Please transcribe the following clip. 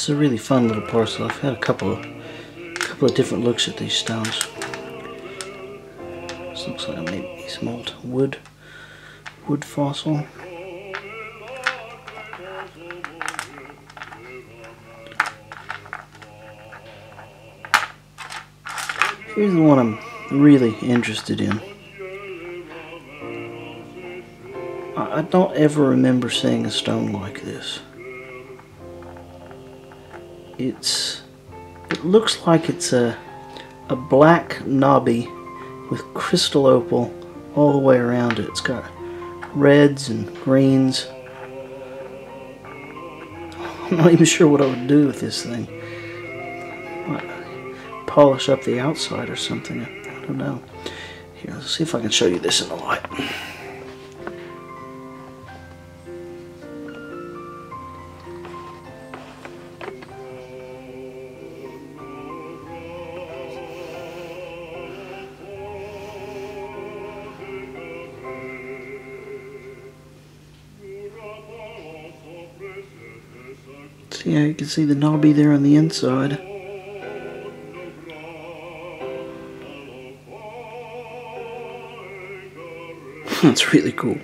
This is a really fun little parcel. I've had a couple of, couple of different looks at these stones. This looks like maybe some old wood, wood fossil. Here's the one I'm really interested in. I don't ever remember seeing a stone like this. It's it looks like it's a a black nobby with crystal opal all the way around it. It's got reds and greens. I'm not even sure what I would do with this thing. Polish up the outside or something. I don't know. Here, let's see if I can show you this in the light. How you can see the nobby there on the inside. That's really cool.